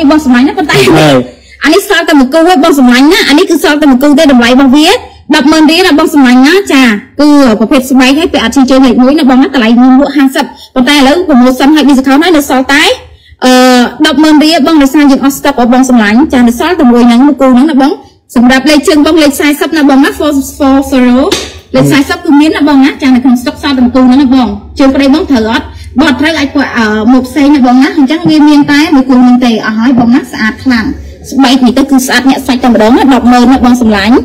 នេះបងសម្លាញ់ណាប៉ុន្តែហើយអានេះសល់តែមួយគូឯងបងសម្លាញ់ណាអានេះគឺសល់តែមួយគូទេតម្លៃរបស់វា100,000រៀលណាបងសម្លាញ់ណាចាគឺប្រភេទស្បែកហើយពាក់អត់ឈីជើងលេខ1ណាបងណាតម្លៃខ្ញុំលក់50ប៉ុន្តែឥឡូវប្រម៉ូសិនឲ្យ discount ហើយនៅសល់តែអឺ100,000រៀលបងដោយសារយើងអស់ stock របស់បងសម្លាញ់ចានៅសល់តែមួយហ្នឹងមួយគូហ្នឹងណាបងសម្រាប់លេខជើងបងលេខ40ណាបងណា440លេខ40គឺមានណាបងណាចានៅក្នុង stock សល់តែមួយគូហ្នឹងណាបងជើងប្តីបងត្រូវអត់ បើអត់ត្រូវអាចពួកមកផ្សេងណាបងណាអញ្ចឹងវាមានតែមួយគូហ្នឹងទេអស់ហើយបងណាស្អាតខ្លាំងស្បែកនេះទៅគឺស្អាតញាក់សាច់តែម្ដងណា100,000ណាបងសម្លាញ់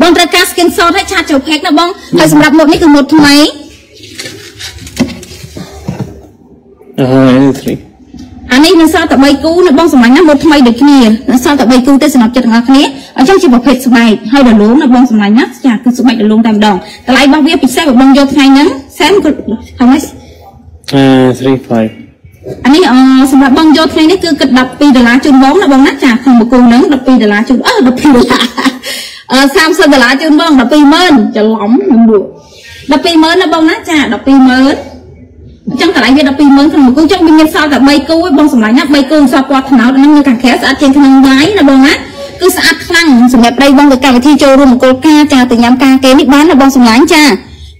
បងត្រូវការ skin shot ឲ្យឆាតចូល pack ណាបងហើយសម្រាប់ម៉ូតនេះគឺម៉ូតថ្មីអឺត្រីអានេះនៅសល់តែ3គូណាបងសម្លាញ់ណាម៉ូតថ្មីដូចគ្នានៅសល់តែ3គូទេសម្រាប់ចិត្តទាំងអស់គ្នាអញ្ចឹងជាប្រភេទស្បែកហើយរលោងណាបងសម្លាញ់ណាចាគឺស្បែករលោងតែម្ដងតម្លៃរបស់វាពិសេសបើបងយកថ្ងៃហ្នឹងសែនគឺខាងនេះ អឺ35អានេះអសម្រាប់បងយកថ្ងៃនេះគឺគិត12ដុល្លារជូនបងណាបងណាចាក្នុងមួយគូហ្នឹង12ដុល្លារជូនអឺ12ដុល្លារអឺ30ដុល្លារជូនបង120,000ច្រឡំនឹងលក់120,000ណាបងណាចា120,000អញ្ចឹងតម្លៃវា120,000ក្នុងមួយគូអញ្ចឹងវាមានសល់តែ3គូឯងបងសម្លាញ់ណា3គូសល់ពណ៌ត្នោតហ្នឹងនៅខាងក្រៅស្អាតជាងក្នុងដៃណាបងណាគឺស្អាតខ្លាំងសម្រាប់ដៃបងទៅកម្មវិធីចូលរួមមង្គលការចាទៅញ៉ាំការគេនេះបានណាបងសម្លាញ់ចា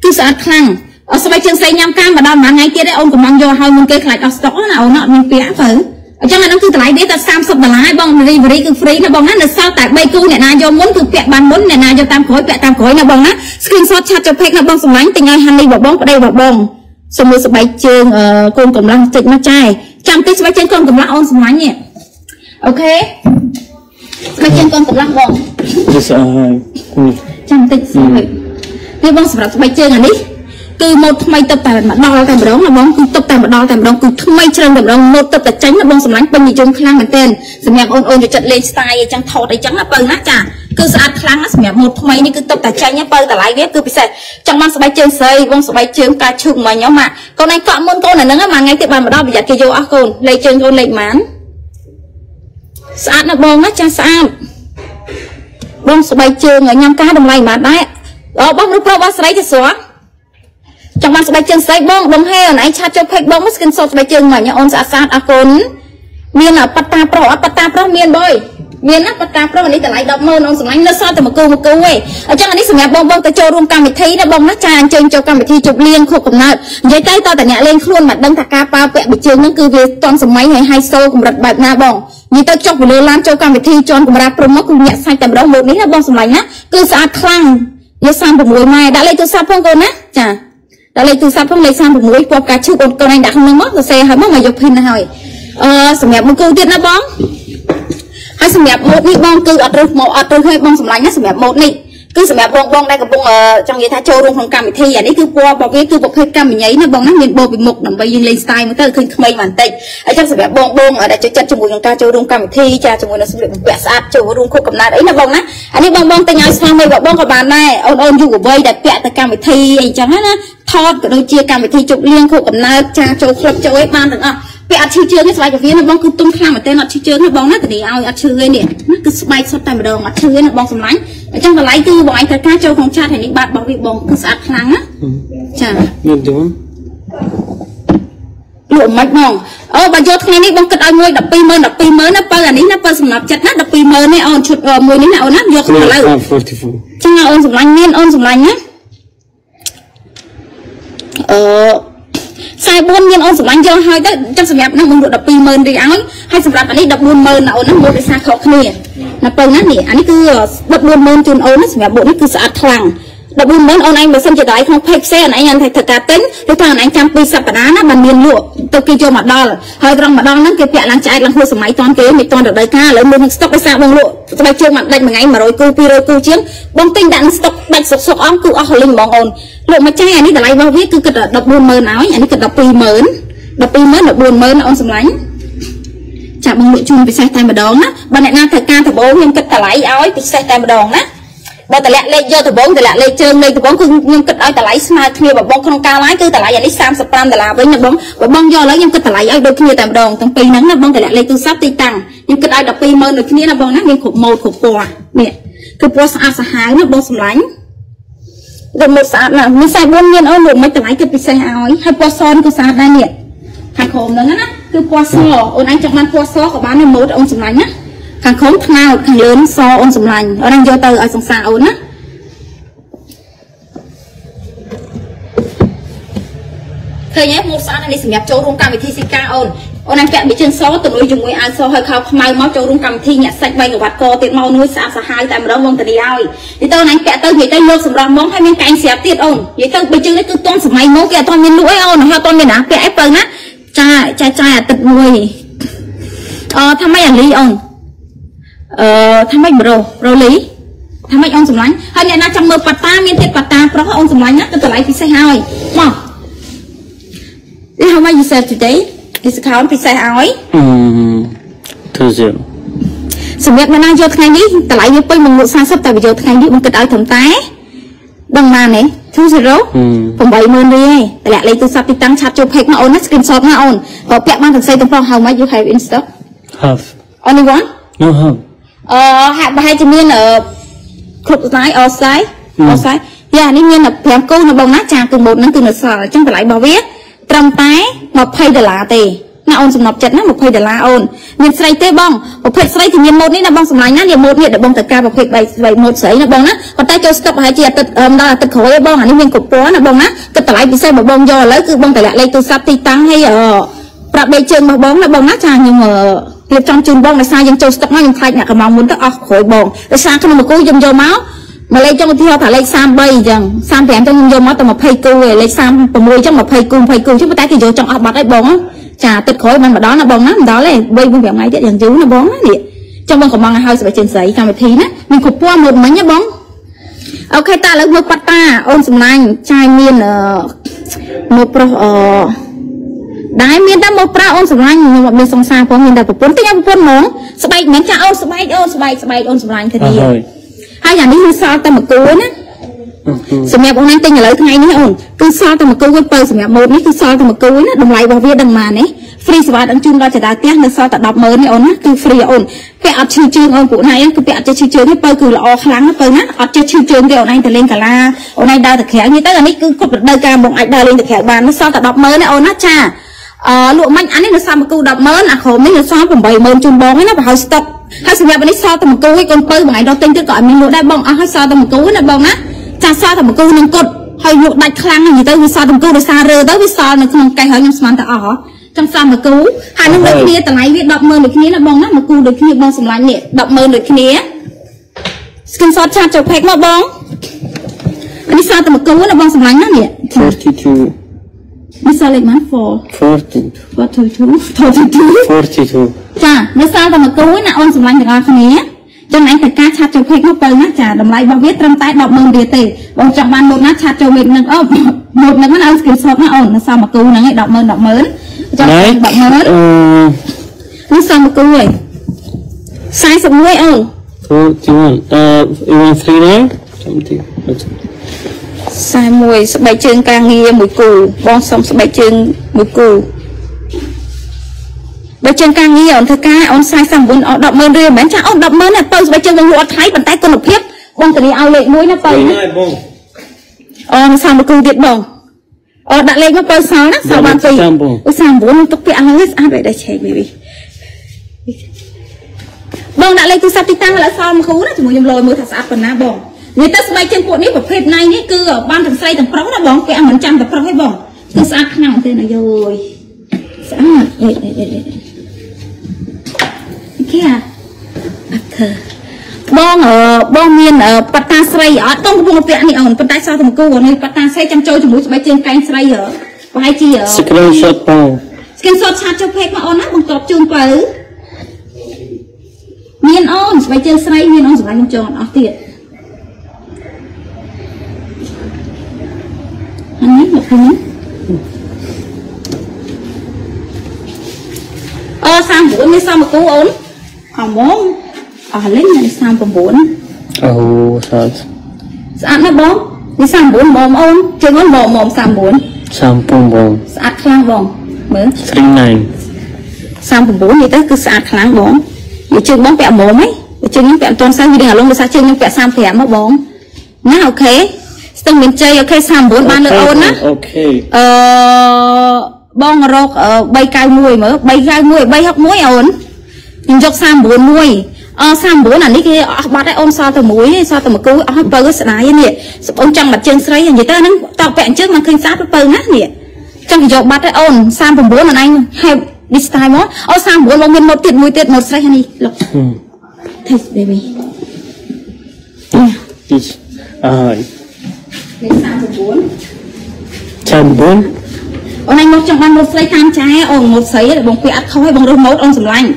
គឺស្អាតខ្លាំង អត់ស្បែកជើងស្រីញ៉ាំការមកដល់មួយថ្ងៃទៀតឯងអូនកំងយកឲ្យមុនគេខ្លាចអស់ស្តុកណាអូនអត់មានពាក់ទៅអញ្ចឹងអានោះគឺតម្លៃនេះតែ30ដុល្លារឯងបង delivery គឺ free ណាបងណានៅសល់តែ3គូអ្នកណាយកមុនគឺពាក់បានមុនអ្នកណាយកតាមក្រោយពាក់តាមក្រោយណាបងណា screenshot ឆាតចូល page ណាបងសម្លាញ់ទិញឲ្យហាន់នេះបងបងប្តីបងបងសុំមើលស្បែកជើងអឺកូនកំឡោះតិចមកចាយចាំតិចស្បែកជើងកូនកំឡោះអូនសម្លាញ់នេះអូខេស្បែកជើងកូនកំឡោះបង this អឺនេះចាំតិចស្បែកនេះបងសម្រាប់ស្បែកជើងអានេះ គឺម៉ូតថ្មីទឹកតែម្ដងតែម្ដងណាបងគឺទឹកតែម្ដងតែម្ដងគឺថ្មីជ្រៅតែម្ដងម៉ូតទឹកតែចាញ់ណាបងសម្លាញ់ពេញនិយមខ្លាំងមែនទែនសម្រាប់អូនអូនចូលចិត្តលេង style អីចឹងថតអីចឹងណាបើណាចាគឺស្អាតខ្លាំងណាសម្រាប់ម៉ូតថ្មីនេះគឺទឹកតែចាញ់ណាបើតម្លៃវាគឺពិសេសចង់បានស្បែកជើងស្រីបងស្បែកជើងការឈឹងមិញហ៎ម៉ាក់កូនឯងកក់មុនកូនអាហ្នឹងមួយថ្ងៃទៀតបានម្ដងប្រយ័ត្នគេយកអស់កូនលេខជើងកូនលេខម៉ានស្អាតណាបងណាចាស្អាតបងស្បែកជើងញ៉ាំការតម្លៃប៉ុន្មានដែរអបងរូបប្រុសរបស់ស្រីទៅស្រស់ ចង់បានស្បែកជើងស្រីបងដុំហេអូនឯងឆាតចូល page បងមក skin shot ស្បែកជើងមិញអូនស្អាតស្អាតអរគុណមានប៉ាតាប្រុសអត់ប៉ាតាប្រុសមានបយមានណាប៉ាតាប្រុសនេះតម្លៃ100000អូនសម្លាញ់នៅសល់តែមួយគូមួយគូឯងអញ្ចឹងអានេះសម្រាប់បងបងទៅចូលរួមកម្មវិធីណាបងណាចាអញ្ជើញចូលកម្មវិធីជប់លៀងខុសកំណើតនិយាយទៅតើតអ្នកលេងខ្លួនមិនដឹងថាការប៉ាពាក់បិជើងហ្នឹងគឺវាទាន់សម័យហើយហៃសូកម្រិតបែបណាបងនិយាយទៅចុះពីលើឡានចូលកម្មវិធីជន់កម្រាស់ព្រមមកគឺញាក់សាច់តែម្ដងម៉ូតនេះណាបងសម្លាញ់ណាគឺស្អាតខ្លាំងយក36ម៉ែដាក់លេខទូរស័ព្ទផងកូនណាចា ដាក់លេខទូរស័ព្ទផងលេខ36ពណ៌ផ្កាឈូកអូនកូនឯងដាក់ក្នុងនោះមកសរសេរឲ្យមកមកយកភីនទៅហើយអឺសម្រាប់មួយគូទៀតណាបងហើយសម្រាប់ម៉ូតនេះបងគឺអត់រើសមកអត់រើសឲ្យបងសម្លាញ់ណាសម្រាប់ម៉ូតនេះ គឺសម្រាប់បងបងដែលកំពុងចង់និយាយថាចូលរួមក្នុងកម្មវិធីអានេះគឺពណ៌របស់វាគឺប្រភេទកម្មញីណាបងណាមានបោពីមុខដើម្បីយើងលេង style មកទៅឃើញក្មេងបន្តិចហើយចឹងសម្រាប់បងបងដែលចូលចិត្តជាមួយនឹងការចូលរួមកម្មវិធីចាជាមួយនឹងសម្លៀកបំពាក់ស្អាតចូលរួមខុសកំណត់អីណាបងណាអានេះបងបងតែញ៉ាំស្នាមមួយបងក៏បានដែរអូនអូនយុវវ័យដែលពាក់ទៅកម្មវិធីអីចឹងណាថតក៏ដូចជាកម្មវិធីជប់លៀងខុសកំណត់ចាចូលក្លឹបចូលអីបានទាំងអស់ ពាក់អត់ឈឺជើងទេស្បែកកាហ្វេណាបងគឺទុំខ្លាំងមែនទែនអត់ឈឺជើងណាបងណាតានេះឲ្យអត់ឈឺទេនេះណាគឺស្បែកសុទ្ធតែម្ដងអត់ឈឺទេណាបងសម្លាញ់អញ្ចឹងតម្លៃគឺបងឯងត្រូវការចូលក្នុងឆាតហើយនេះបាត់របស់វាបងគឺស្អាតខ្លាំងណាចាមានទេបងលក់មិនបងអូបើយកថ្ងៃនេះបងគិតឲ្យមួយ120,000 120,000ណាបើអានេះណាបើសម្រាប់ចិត្តណា120,000នេះអូនឈុតមួយនេះណាអូនណាយកក្នុងឥឡូវ44ចឹងអូនសម្លាញ់មានអូនសម្លាញ់ណាអឺ 44មានអូនសម្លាញ់យកឲ្យទៅចឹងសម្រាប់នោះបងលក់120,000រៀលឲ្យហើយសម្រាប់អានេះ140,000ណាអូនណាមួយភាសាខុសគ្នាណាបើណានេះអានេះគឺ140,000ជូនអូនណាសម្រាប់បុកនេះគឺស្អាតខ្លាំង 140,000អូនឯងបើសិនជាតម្លៃក្នុង page ផ្សេងអូនឯងអត់ត្រូវការទិញឬថាអូនឯងចាំ2សប្តាហ៍ណាបានមានលក់ទៅគេយកមកដល់ហើយត្រង់ម្ដងហ្នឹងគេពាក់ឡើងឆ្អែតឡើងហួសសម័យតាន់គេមិនតាន់រដូវកាលឥឡូវមាន stock ដោយសារបងលក់ស្បែកជើងមកដាច់មួយថ្ងៃ100គូ200គូជាងបងទិញដាក់ក្នុង stock ដាច់សុកសុកអស់គឺអស់លីងហ្មងអូនលក់មួយចាយអានេះតម្លៃរបស់វាគឺគិត140,000ហើយអានេះគិត120,000 120,000 140,000អូនសម្លាញ់ចាបងលក់ជូនពិសេសតែម្ដងណាបើអ្នកណាត្រូវការដបូងខ្ញុំគិតតម្លៃឲ្យពិសេសតែម្ដងណា បើតម្លាក់លេខយកដបងតម្លាក់លេខជើងលេខដបងគឺខ្ញុំគិតឲ្យតម្លៃស្មើគ្នាបើបងក្នុងការឡាយគឺតម្លៃអានេះ35ដុល្លារវិញណាបងបើបងយកឥឡូវខ្ញុំគិតតម្លៃឲ្យដូចគ្នាតែម្ដងទាំងពីរហ្នឹងណាបងតម្លាក់លេខទូរស័ព្ទទីតាំងខ្ញុំគិតឲ្យ120,000ដូចគ្នាណាបងណាមានគ្រប់ម៉ូតគ្រប់ពណ៌នេះគឺពណ៌ស្អាតសាហាវណាបងសម្លាញ់ដូចម៉ូតស្អាតណាស់មាន44មានអូនលោកមិនតម្លៃគិតពិសេសឲ្យហើយពណ៌សនក៏ស្អាតដែរនេះខាងក្រោមហ្នឹងណាគឺពណ៌សអូនឯងចង់បានពណ៌សក៏បានដែរម៉ូតអូនសម្លាញ់ណា ខាងក្រោមថ្នោតខាងលើសអូនសម្លាញ់អូនឯងយកទៅឲ្យសង្សារអូនណាឃើញហើយម៉ូតស្អាតនេះសម្រាប់ចូលរួមកម្មវិធីស៊ីកាអូនអូនឯងពាក់ប៊ីជើងសទៅមួយជាមួយអាវសហើយខោខ្មៅមកចូលរួមកម្មវិធីញាក់សាច់បីកវ៉ាត់កទៀតមកនួយស្អាតសាហាវតែម្ដងវងតានីហើយនិយាយទៅអូនឯងពាក់ទៅនិយាយទៅលោកសម្រាប់មកហើយមានកែងស្រាប់ទៀតអូននិយាយទៅប៊ីជើងនេះគឺទាន់សម័យមកគេអត់ទាន់មានលក់អីអូនហើយអត់ទាន់មានណាពាក់អីបើណាចាចាចាអាទិត្យមួយអឺថាម៉េចអាលីអូន អឺថាម៉េចប្រូប្រូលីថាម៉េចអូនសម្លាញ់ហើយអ្នកណាចង់មើលប៉ាតាមានទៀតប៉ាតាប្រុសអូនសម្លាញ់ណាទៅតម្លៃពិសេសហើយមក How much you said today? discount ពិសេសឲ្យ Hmm. Two zero. សម្រាប់អ្នកណាយកថ្ងៃនេះតម្លៃវាពេញមកលក់40តែវាយកថ្ងៃនេះបងគិតឲ្យត្រឹមតែដឹងបានទេ20 Hmm. 80000រៀលឯងតម្លាក់លេខទូរស័ព្ទទីតាំងឆាត់ចូល page មកអូនណា screenshot មកអូនបើពាក់បានទាំងស្អីទាំងប្រុស how much you have in stock Half. only one No half. អឺហាក់ប្រហែលជាមានអឺគ្រប់ស្នាយអស្សាយ Hmm. អស្សាយយ៉ានេះមាន5គូនៅបងណាចាគឺម៉ូតហ្នឹងគឺនៅសល់អញ្ចឹងតម្លៃរបស់វាត្រឹមតែ20ដុល្លារទេណាអូនសំណប់ចិត្តណា20ដុល្លារអូនមានស្រីទេបងប្រភេទស្រីที่មានម៉ូតនេះណាបងសម្លាញ់ណានេះម៉ូតនេះដែលបងតើការប្រភេទ3 3ម៉ូតស្រីណាបងណាប៉ុន្តែចូលស្តុកប្រហែលជាអាទិត្យអឺដល់អាទិត្យក្រោយឯងបងអានេះមានគ្រប់ពណ៌ណាបងណាគិតតម្លៃពិសេសរបស់បងយកឥឡូវគឺបងតម្លាក់លេខទូរស័ព្ទទីតាំងហើយអឺប្រាប់ដេកជើងរបស់បងណាបងណាចាខ្ញុំអឺ រៀបចំជូនបងដោយសារយើងចូលស្តុកមកខ្ញុំខ្លាចអ្នកកំងមុនទៅអស់ក្រោយបងដោយសារក្នុងមួយគូខ្ញុំយកមកមកលេខចុងឧទាហរណ៍ថាលេខ33អញ្ចឹង35អញ្ចឹងខ្ញុំយកមកតែ20គូឯងលេខ36អញ្ចឹង20គូ20គូអញ្ចឹងប៉ុន្តែគេយកចង់អស់បាត់ហើយបងណាចាទឹកក្រោយមិនម្ដងណាបងណាមិនដល់ទេ3 4 5ថ្ងៃទៀតយ៉ាងយូរណាបងណានេះចង់បងកំងឲ្យហើយស្បែកជើងស្រីកម្មវិធីណាមានគ្រប់ពណ៌មួយមិញណាបងអូខេតើឥឡូវមើលប៉ាត់តាអូនសំឡាញ់ចាយមានអឺមកប្រុសអឺ ដែរមានតែមកប្រាអូនសម្លាញ់ខ្ញុំអត់មានសង្សារផងមានតែប្រពន្ធតែខ្ញុំប្រពន្ធហ្មងស្បែកមិនចាអូនស្បែកអូនស្បែកស្បែកអូនសម្លាញ់គ្នា Ahoy. ហើយអានេះគឺសល់តែមួយគូណា Mhm. សម្រាប់អូនណាទិញឥឡូវថ្ងៃនេះអូនគឺសល់តែមួយគូវិញបើសម្រាប់ម៉ូតនេះគឺសល់តែមួយគូណាតម្លៃរបស់វាដឹងប៉ុន្មានទេ free សេវាដឹងជូនដល់ចតាផ្ទះនៅសល់តែ100,000នេះអូនណាគឺ free អូនពាក់អត់ឈឺជើងអូនពួកណៃហ្នឹងគឺពាក់អត់ចេះឈឺជើងទេបើគឺល្អខ្លាំងណាបើណាអត់ចេះឈឺជើងទេអូនឯងទៅលេងកាឡាអូនឯងដើរទៅក្រៅនេះទៅអានេះគឺគ្រប់រដូវកាលមកអាចដើរលេងទៅក្រៅបាននៅសល់តែ100,000ណាអូនណាចា អឺលក់មិញអានេះនៅសល់មួយគូ100,000អាក្រោមនេះនៅសល់80000ជូនបងឯណាបើហើយស្តុកហើយសម្រាប់អានេះសល់តែមួយគូឯងកូនពៅបងឯងរត់ទិញទៀតក៏អត់មានលក់ដែរបងអស់ហើយសល់តែមួយគូណាបងណាចាសល់តែមួយគូនឹងគត់ហើយលក់ដាច់ខ្លាំងហ្នឹងនិយាយទៅវាសល់តែមួយគូដោយសាររើទៅវាសល់នៅក្នុងកេះហើយខ្ញុំស្មានតែអស់ហ៎ចង់សល់មួយគូហើយនឹងដូចគ្នាតម្លៃវា100,000ដូចគ្នាណាបងណាមួយគូដូចគ្នាបងសម្លាញ់នេះ100,000ដូចគ្នា screenshot ឆាតចូល page មកបងអានេះសល់តែមួយគូណាបងសម្លាញ់ណានេះ Forty-two. នេះ សល់លេខម៉ាន4 Forty. 42 42 Forty-two. ចានៅសល់តែមួយគូឯណាអូនសម្លាញ់ទាំងអស់គ្នាចឹងឯងតែការឆាត់ចូល page មកបើណាចាតម្លៃរបស់វាត្រឹមតែ100,000រៀលទេបងចង់បានម៉ូតណាឆាត់ចូល page នឹងអូម៉ូតហ្នឹងណាឲ្យ screenshot ណាអូននៅសល់មួយគូហ្នឹងឯង100,000 100,000ចង់ Right? 100,000 Uh, នេះសល់មួយគូឯង41អូន forty-one. Uh, you want three now? Something. What's 41ស្បែកជើងការងារមួយគូបងសុំស្បែកជើងមួយគូបើជើងការងារអូនធ្វើការអូន49អស់100,000រៀលមិនមែនចាអូន100,000ណាទៅស្បែកជើងវិញលក់អត់ថ្លៃប៉ុន្តែគុណភាពបងតានីឲ្យលេខ1ណាទៅណា bong. អូសាមកគូទៀតបងអូដាក់លេខមកបើសល់ណាសល់បានពីរ39អូ39ទុកពាក់ឲ្យស្អាតបែបដែរឆេកមីវីបងដាក់លេខទូរស័ព្ទទីតាំងឥឡូវសល់មកគូណាជាមួយខ្ញុំលយមើលថាស្អាតប៉ុណ្ណាបង និយាយទៅស្បែកជើងពួកនេះប្រភេទណៃនេះគឺបានទាំងស្រីទាំងប្រុសណាបងពាក់មិនចាំតែប្រុសទេបងគឺស្អាតខ្លាំងទេណាយោយស្អាតអេអេអេគេអាអត់ធ្វើបងបងមានប៉ាតាស្រីអត់ຕ້ອງកំពុងពាក់នេះអូនប៉ុន្តែសោះទាំងគូនេះប៉ាតាស្រីចាំចូលជាមួយស្បែកជើងកែងស្រីប្រហែលជា screenshot ទៅ screenshot ឆាតចូល page មកអូនណាបងតបជូនទៅមានអូនស្បែកជើងស្រីមានអូនសម្រាប់ខ្ញុំចូលអត់ទៀត នេះមកឃើញអូ39មានសមគូអូនអមងអស់លេងនេះ39 Oh, sad. ស្អាតណាស់បងនេះ39ម៉មអូនជើងអូនម៉មម៉ម39 Sampung bong. ស្អាតខ្លាំងបងមើល Three nine. 39នេះទៅគឺស្អាតខ្លាំងបងនិយាយជើងបងពាក់មុំហ៎ជើងខ្ញុំពាក់អត់ទាន់សោះវាដឹងអាឡុងដោយសារជើងខ្ញុំពាក់35មកបងណាអូខេស្ទឹ ងមានជ័យអូខេ39បានលើអូនណា Okay. អឺបងរកអឺ391មើល391 361អូនខ្ញុំយក39មួយអ39អានេះគេអស់បាត់ហើយអូនសល់តែមួយឯងសល់តែមួយគូអស់ហើយបើស្ដាយនេះសបងចង់បាត់ជើងស្រីនិយាយទៅហ្នឹងតពាក់អញ្ចឹងមិនឃើញស្អាតទៅបើណានេះចង់គេយកបាត់ហើយអូន39អូនឯង have this time មកអូ39មកមានម៉ូតទៀតមួយទៀតម៉ូតស្រីហ្នឹងនេះ look Hmm. taste baby This. Ah, លេខ39 Chambon. អូនឯងមកចង់បានម៉ូតស្រីតាមចែអូនម៉ូតស្រីបងពាក់អត់ខុសឲ្យបងរស់ម៉ូតអូនសម្លាញ់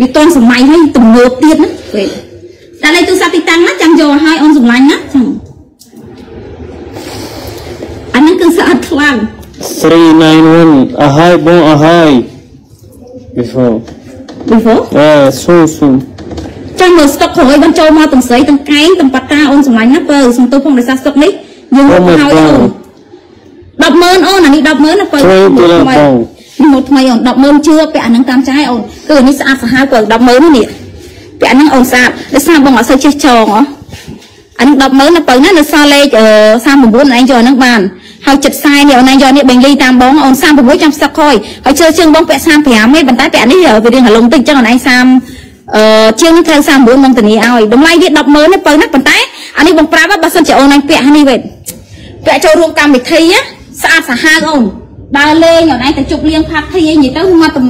វាតន់សម័យហើយទំនើបទៀតណាពេលតែលេខទូរស័ព្ទទីតាំងណាចាំយកឲ្យអូនសម្លាញ់ណាចាំអាហ្នឹងគឺស្អាតខ្លាំង 391. Ahai, bon, ahai. Before. before Ah, soon, soon. ចាំមើលស្តុកក្រោយបានចូលមកទាំងស្រីទាំងកែងទាំងប៉ាតាអូនសម្លាញ់ណាបើសំទោសផងដោយសារស្តុកនេះ យើងមកហើយអូន100,000អូនអានេះ100,000ណាបើ Three to the bone. នេះមកថ្មីអូន100,000ជឿពាក់អាហ្នឹងតាមចាយអូនគឺអានេះស្អាតសាហាវបើ100,000នេះពាក់អាហ្នឹងអូនស្អាតដោយសារបងអត់សូវចេះចងហ៎អាហ្នឹង100,000ណាបើណានៅសល់លេខអឺ39អូនឯងយកអាហ្នឹងបានហើយចិត្តខ្សែនេះអូនឯងយកនេះបេងលីតាមបងអូន36ចាំស្តុកក្រោយហើយជឿជើងបងពាក់35ទេប៉ុន្តែពាក់នេះវារៀងហលុងតិចអញ្ចឹងអូនឯង30 អឺជាងនេះត្រូវ39បងធានាឲ្យតម្លៃវា100,000ទេបើណាប៉ុន្តែអានេះបងប្រាប់បើសិនជាអូនឯងពាក់នេះវិញពាក់ចូលរួមកម្មវិធីណាស្អាតសាហាវអូនដើរលេងអូនឯងទៅជប់លៀងផាត់ធីនិយាយទៅមកទៅ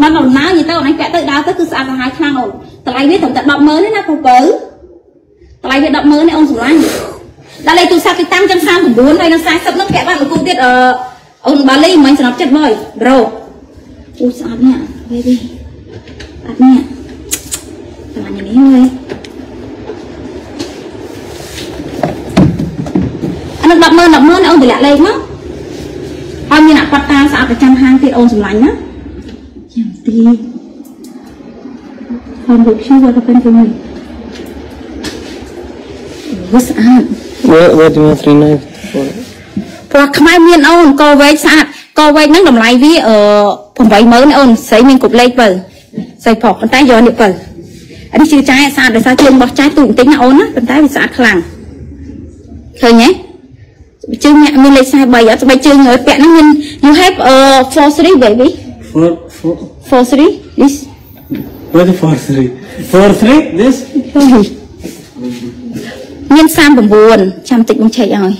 បានដំណើរនិយាយទៅអូនឯងពាក់ទៅដើរទៅគឺស្អាតសាហាវខ្លាំងអូនតម្លៃវាត្រឹមតែ100,000ទេណាពូបើតម្លៃវា100,000ទេអូនសម្លាញ់ដល់លេខទូរស័ព្ទទីតាំងចឹង39ហើយនឹង40ហ្នឹងពាក់បានមួយគូទៀតអឺអូនបាលីមិញសម្រាប់ចិត្តបើប្រូអូស្អាតនេះ baby ស្អាតនេះត Jangan ini nih. Anak bab mơn, bab mơn, ông tự lạ lên mất. ឲ្យមានអបតាស្អាតប្រចាំហាងទៀតអូនសម្លាញ់ណាយ៉ាងទីខ្ញុំរូបឈឺវត្តពេញទៅនេះវាស្អាតវាវាជំនួស3ណៃព្រោះខ្មែរមានអូនកោវែកស្អាតកោវែកហ្នឹងតម្លៃវាអឺ80000អូនស្រីមានគ្រប់លេខបើស្រីផុសប៉ុន្តែយកនេះបើ នេះជឿចាយស្អាតដោយសារជើងរបស់ចាយទូចបន្តិចណាអូនណាប៉ុន្តែវាស្អាតខ្លាំងឃើញទេជើងអ្នកមានលេខ43អត់ស្បែកជើងឲ្យពាក់ហ្នឹងមាន you have uh 43 baby Four, four. 43 this Where the four three? Four three? This? មាន39ចាំតិចបងឆែកឲ្យ